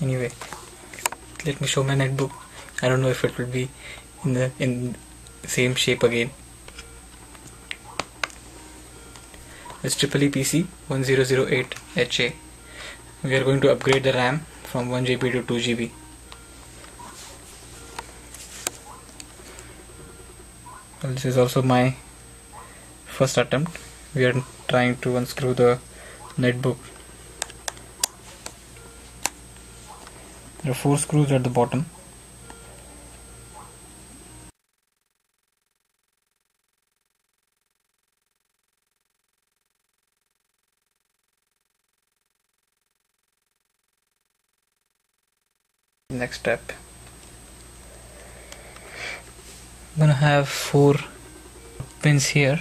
anyway let me show my netbook. I don't know if it will be in the in same shape again. It's Eee PC 1008HA we are going to upgrade the RAM from 1GB to 2GB well, this is also my first attempt. We are trying to unscrew the netbook there are four screws at the bottom. Next step. I'm gonna have four pins here.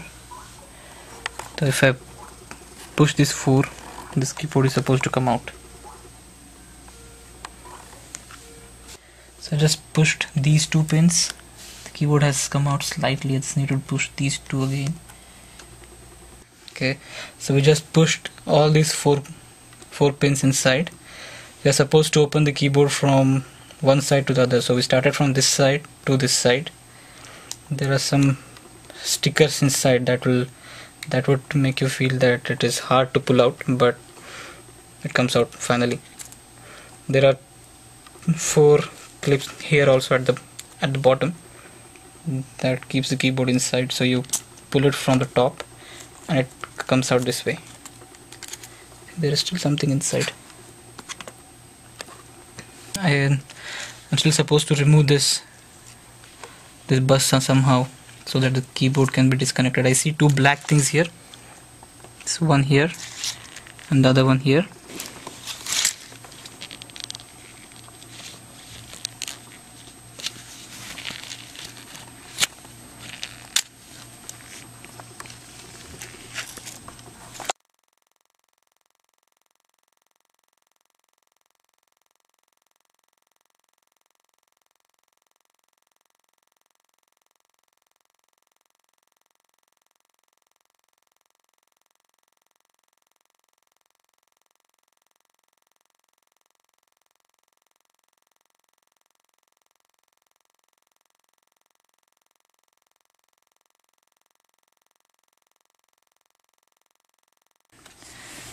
So if I push this four this keyboard is supposed to come out so I just pushed these two pins. The keyboard has come out slightly. I just need to push these two again. Okay. So we just pushed all these four four pins inside. We are supposed to open the keyboard from one side to the other. So we started from this side to this side. There are some stickers inside that will that would make you feel that it is hard to pull out but it comes out finally. There are four clips here also at the at the bottom. That keeps the keyboard inside so you pull it from the top and it comes out this way. There is still something inside. I am still supposed to remove this this bus somehow so that the keyboard can be disconnected. I see two black things here. This one here and the other one here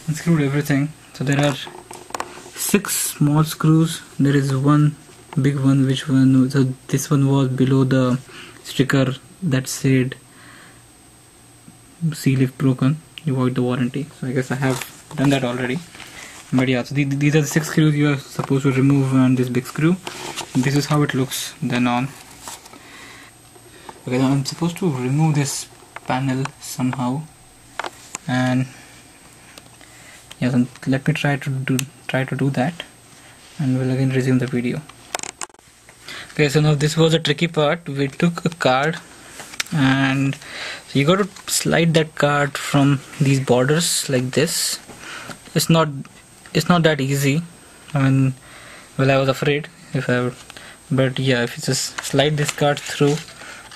unscrewed everything. So there are six small screws. There is one big one which one so this one was below the sticker that said seal if broken you void the warranty. So I guess I have done that already. But yeah so these are the six screws you are supposed to remove and this big screw. This is how it looks then on. Okay now I'm supposed to remove this panel somehow. And yes let me try to do try to do that and we'll again resume the video. Okay so now this was the tricky part. We took a card and so you got to slide that card from these borders like this. It's not it's not that easy. I mean well I was afraid if I would but yeah if you just slide this card through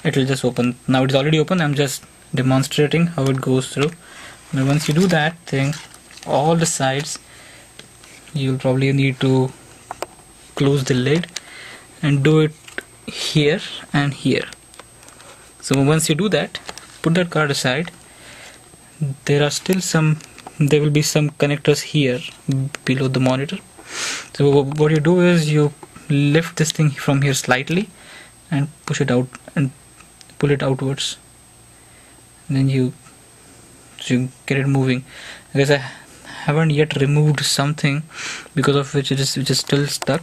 it will just open. Now it's already open. I'm just demonstrating how it goes through. Now once you do that thing all the sides you'll probably need to close the lid and do it here and here. So once you do that put that card aside. There are still some there will be some connectors here below the monitor. So what you do is you lift this thing from here slightly and push it out and pull it outwards. And then you so you get it moving. Because I haven't yet removed something because of which it is which is still stuck.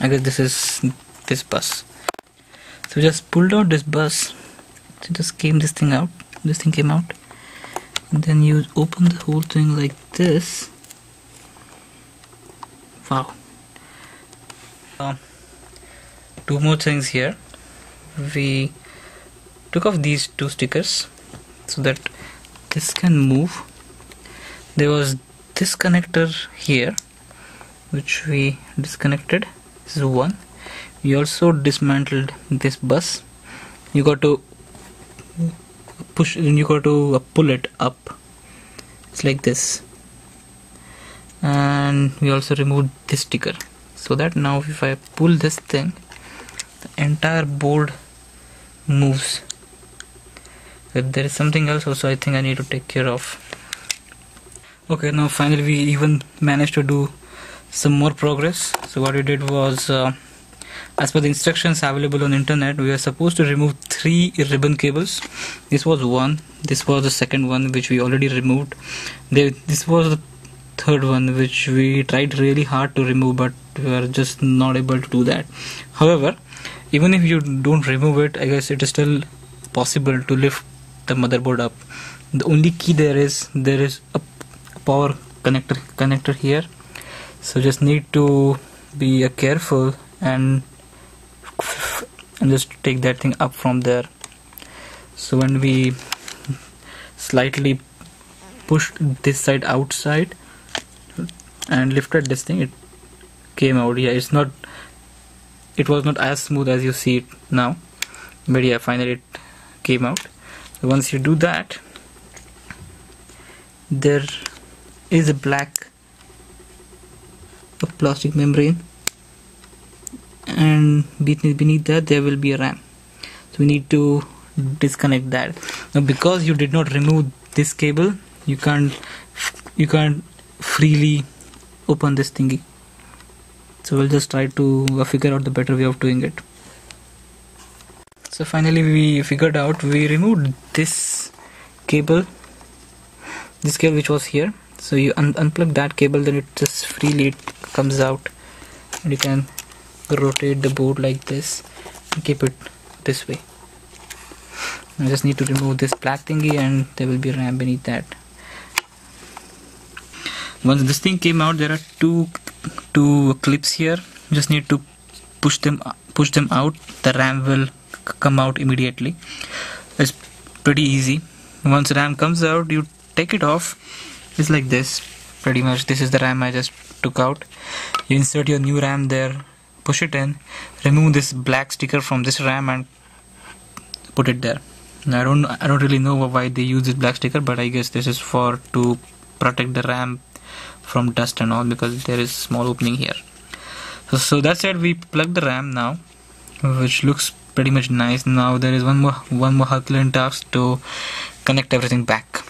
I guess this is this bus. So we just pulled out this bus. So just came this thing out. This thing came out. And then you open the whole thing like this. Wow. Um, two more things here. We took off these two stickers so that this can move there was this connector here which we disconnected. This is one. We also dismantled this bus. You got to push you got to uh, pull it up. It's like this. And we also removed this sticker. So that now if I pull this thing the entire board moves. If there is something else also I think I need to take care of okay now finally we even managed to do some more progress. So what we did was uh, as per the instructions available on internet we are supposed to remove three ribbon cables. This was one. This was the second one which we already removed. This was the third one which we tried really hard to remove but we are just not able to do that. However even if you don't remove it i guess it is still possible to lift the motherboard up. The only key there is there is a power connector connector here. So just need to be uh, careful and and just take that thing up from there. So when we slightly pushed this side outside and lifted this thing it came out yeah it's not it was not as smooth as you see it now but yeah finally it came out. So once you do that there is a black a plastic membrane. And beneath beneath that there will be a RAM. So we need to disconnect that. Now because you did not remove this cable you can't you can't freely open this thingy. So we'll just try to uh, figure out the better way of doing it. So finally we figured out we removed this cable this cable which was here so you un unplug that cable then it just freely comes out. And you can rotate the board like this and keep it this way. I just need to remove this black thingy and there will be a RAM beneath that. Once this thing came out there are two two clips here. Just need to push them push them out. The RAM will come out immediately. It's pretty easy. Once RAM comes out you take it off it's like this. Pretty much this is the RAM I just took out. You insert your new RAM there push it in remove this black sticker from this RAM and put it there. Now, I don't I don't really know why they use this black sticker but I guess this is for to protect the RAM from dust and all because there is small opening here. So, so that's it. We plug the RAM now which looks pretty much nice. Now there is one more one more Herculean task to connect everything back